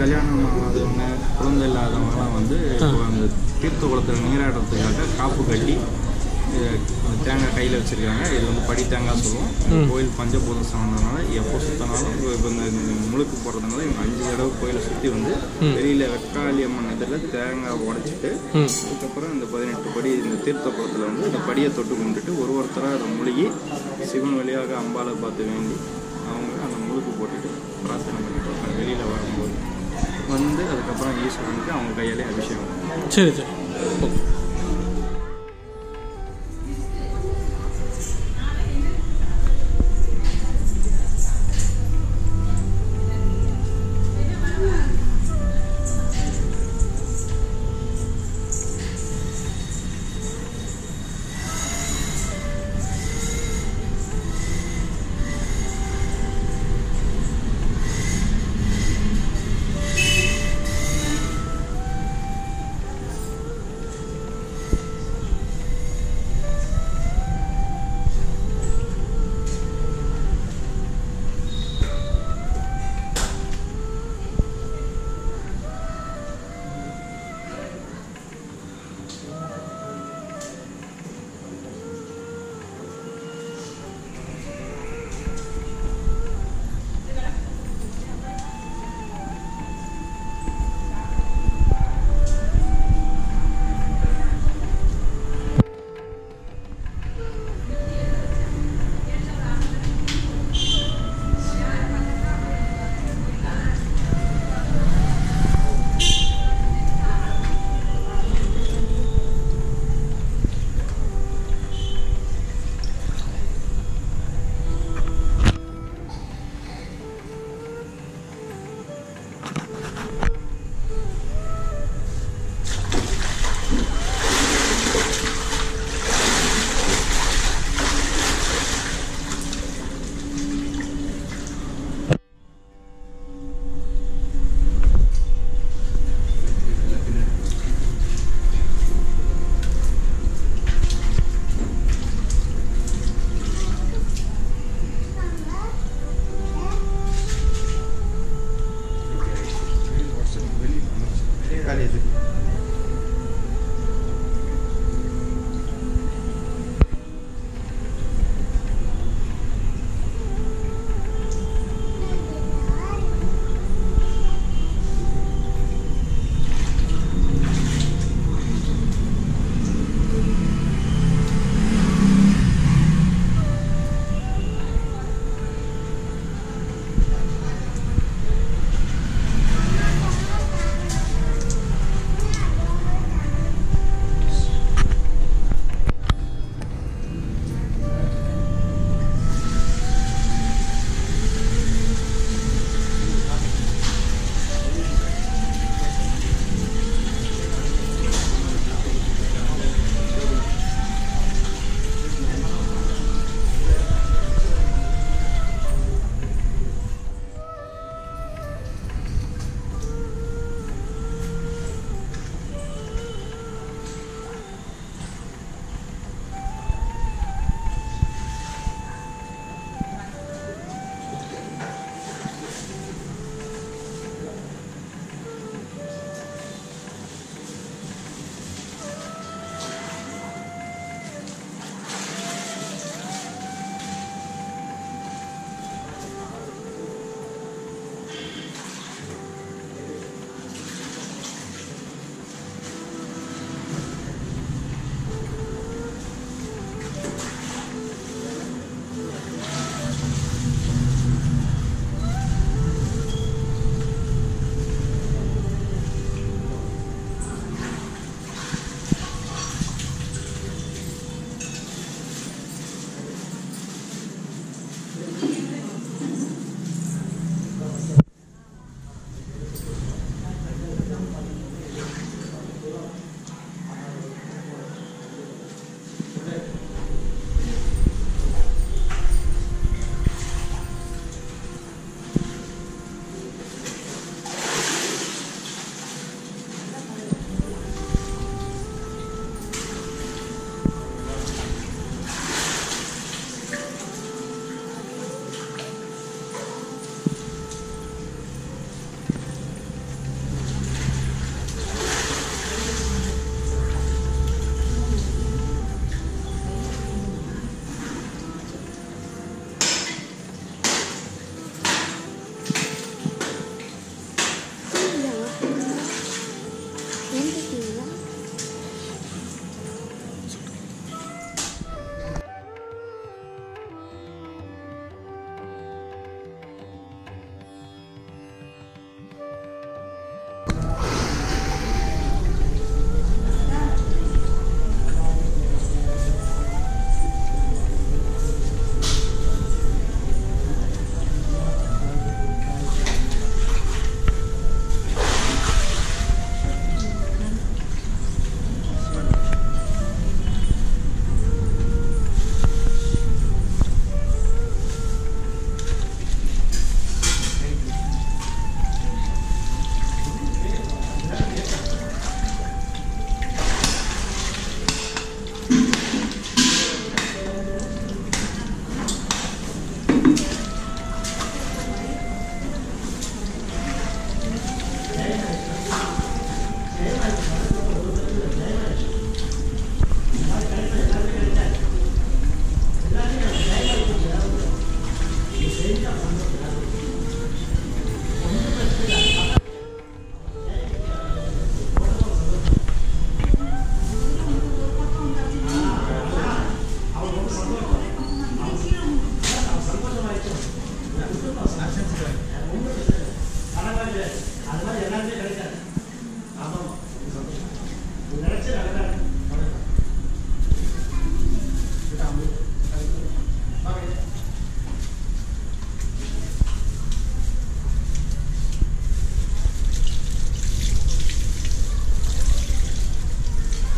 கல்யாணம் ஆகாதவங்க குழந்தை இல்லாதவங்கலாம் வந்து அந்த தீர்த்த குளத்தில் நீராடுறதுக்காக காப்பு கட்டி தேங்காய் கையில் வச்சுருக்காங்க. இது வந்து படி தேங்காய் சொல்லுவோம். கோயில் பஞ்சபூத சமந்தனால எப்போ சுற்றினாலும் இப்போ இந்த முழுக்கு போடுறதுனால இவங்க அஞ்சு தடவை கோயிலை சுற்றி வந்து வெளியில் வெக்காளி அம்மன் எதிரில் தேங்காய் உடைச்சிட்டு அதுக்கப்புறம் இந்த பதினெட்டு படி இந்த தீர்த்த குளத்தில் வந்து இந்த படியை தொட்டு கும்பிட்டுட்டு ஒரு ஒருத்தராக அதை முழுகி சிவன் வழியாக அம்பாளை பார்த்து வேண்டி அவங்க அந்த முழுக்கு போட்டுட்டு பிரார்த்தனை பண்ணிட்டு வெளியில் வரும்போது. வந்து அதுக்கப்புறம் ஈஸ்வரனுக்கு அவங்க கையாலே அபிஷேகம். சரி சரி. ஓகே. Kale'de.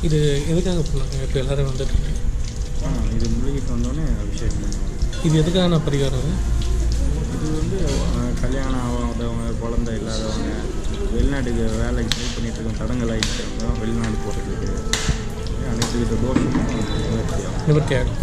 இது எதுக்காக பண்ணாங்க இப்போ எல்லோரும் வந்துட்டாங்க. இது முடிஞ்சிட்டு வந்தோடனே அபிஷேகம் பண்ணுவாங்க இது எதுக்கான பரிகாரம்? இது வந்து வெளிநாட்டுக்கு வேலைக்கு ட்ரை பண்ணிட்டு இருக்கோம். தடங்கள் ஆகிட்டு வெளிநாடு போகிறதுக்கு அனைத்து வித தோஷமும் நிவர்த்தியாகும் நிவர்த்தியாகும்.